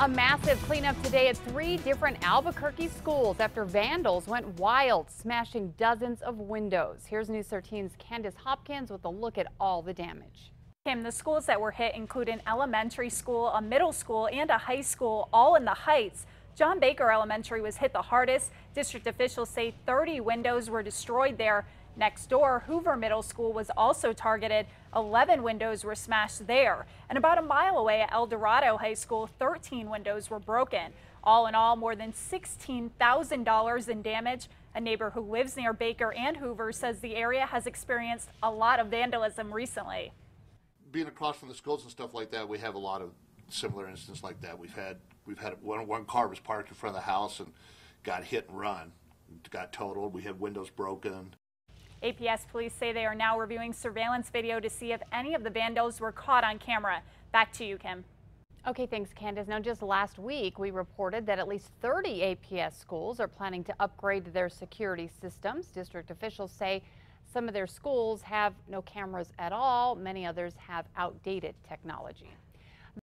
A massive cleanup today at three different Albuquerque schools after vandals went wild, smashing dozens of windows. Here's News 13's Candace Hopkins with a look at all the damage. Kim, the schools that were hit include an elementary school, a middle school, and a high school, all in the Heights. John Baker Elementary was hit the hardest. District officials say 30 windows were destroyed there. Next door, Hoover Middle School was also targeted. 11 windows were smashed there. And about a mile away at Eldorado High School, 13 windows were broken. All in all, more than $16,000 in damage. A neighbor who lives near Baker and Hoover says the area has experienced a lot of vandalism recently. Being across from the schools and stuff like that, we have a lot of similar incidents like that. We've had we've had one one car was parked in front of the house and got hit and run, got totaled. We had windows broken. APS police say they are now reviewing surveillance video to see if any of the vandals were caught on camera. Back to you, Kim. Okay, thanks, Candace. Now, just last week, we reported that at least 30 APS schools are planning to upgrade their security systems. District officials say some of their schools have no cameras at all. Many others have outdated technology.